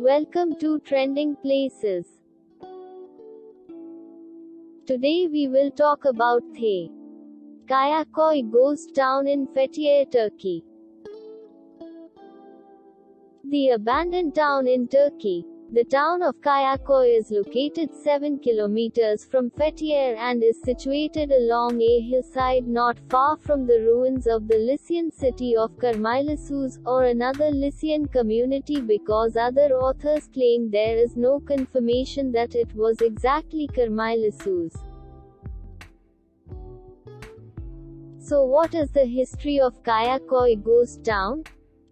Welcome to Trending Places. Today we will talk about The Kayakoy Ghost Town in Fethiye, Turkey. The abandoned town in Turkey, the town of Kayakoy is located 7 kilometers from Fethiye and is situated along a hillside not far from the ruins of the Lycian city of Karmylassos, or another Lycian community because other authors claim there is no confirmation that it was exactly Karmylassos. So what is the history of Kayakoy ghost town?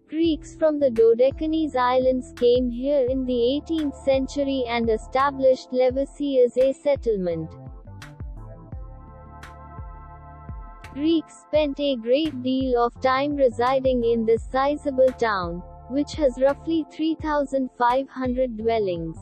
Greeks from the Dodecanese islands came here in the 18th century and established Levissi as a settlement. Greeks spent a great deal of time residing in this sizable town, which has roughly 3,500 dwellings.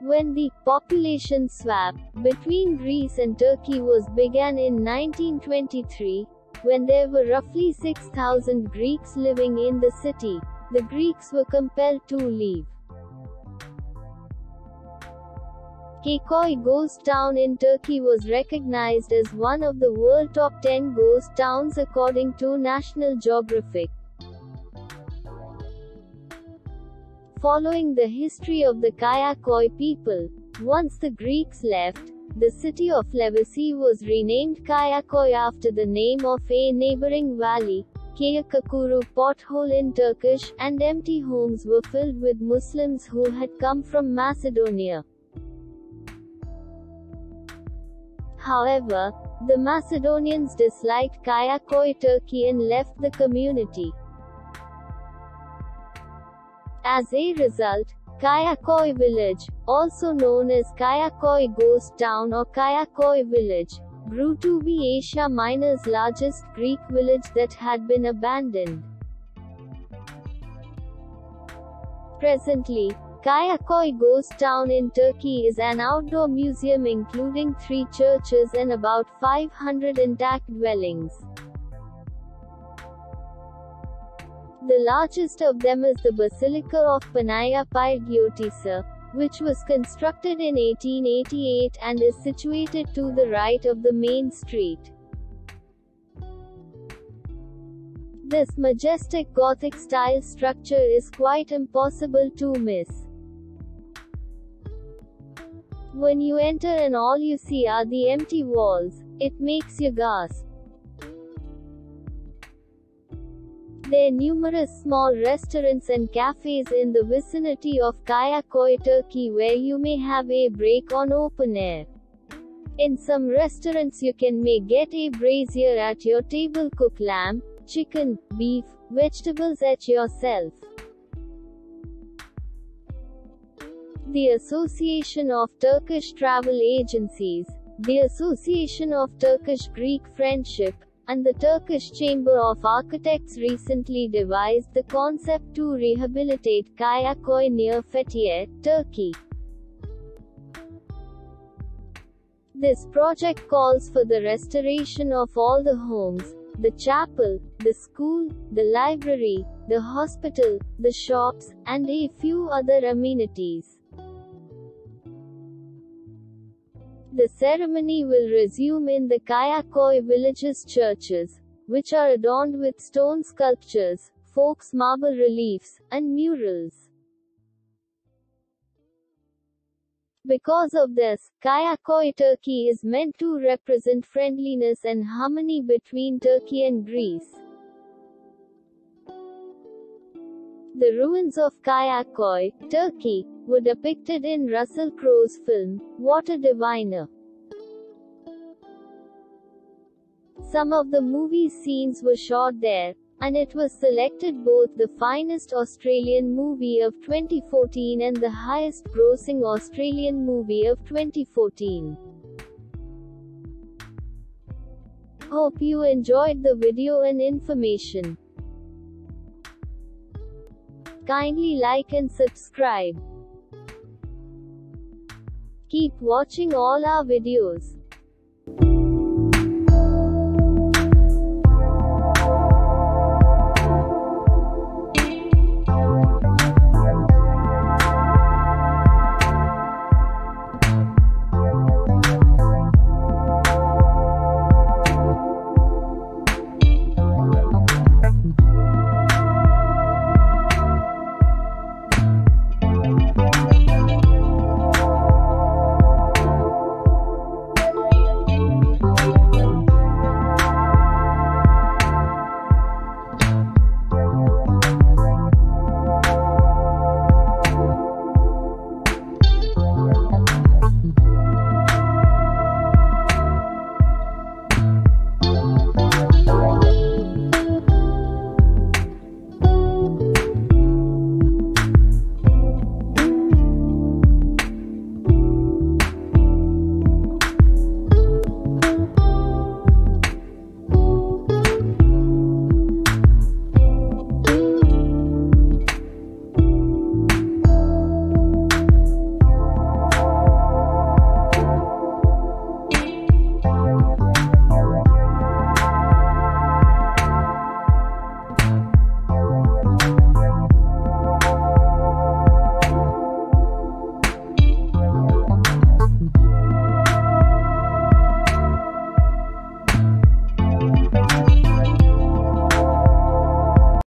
When the population swap between Greece and Turkey was began in 1923, when there were roughly 6,000 Greeks living in the city, the Greeks were compelled to leave. Kayakoy Ghost Town in Turkey was recognized as one of the world top 10 ghost towns according to National Geographic. Following the history of the Kayakoy people, once the Greeks left, the city of Levissi was renamed Kayakoy after the name of a neighboring valley, Kayakakuru pothole in Turkish, and empty homes were filled with Muslims who had come from Macedonia. However, the Macedonians disliked Kayakoy Turkey and left the community. As a result, Kayakoy village, also known as Kayakoy Ghost Town or Kayakoy village, grew to be Asia Minor's largest Greek village that had been abandoned. Presently, Kayakoy Ghost Town in Turkey is an outdoor museum including three churches and about 500 intact dwellings. The largest of them is the Basilica of Panagia Pyrgiotissa, which was constructed in 1888 and is situated to the right of the main street. This majestic Gothic-style structure is quite impossible to miss. When you enter and all you see are the empty walls, it makes you gasp. There are numerous small restaurants and cafes in the vicinity of Kayakoy, Turkey where you may have a break on open air. In some restaurants you can may get a brazier at your table cook lamb, chicken, beef, vegetables at yourself. The Association of Turkish Travel Agencies, the Association of Turkish Greek Friendship, and the Turkish Chamber of Architects recently devised the concept to rehabilitate Kayakoy near Fethiye, Turkey. This project calls for the restoration of all the homes, the chapel, the school, the library, the hospital, the shops, and a few other amenities. The ceremony will resume in the Kayakoy village's churches, which are adorned with stone sculptures, folks marble reliefs, and murals. Because of this, Kayakoy Turkey is meant to represent friendliness and harmony between Turkey and Greece. The ruins of Kayakoy, Turkey, were depicted in Russell Crowe's film, a Diviner. Some of the movie's scenes were shot there, and it was selected both the finest Australian movie of 2014 and the highest grossing Australian movie of 2014. Hope you enjoyed the video and information. Kindly like and subscribe. Keep watching all our videos.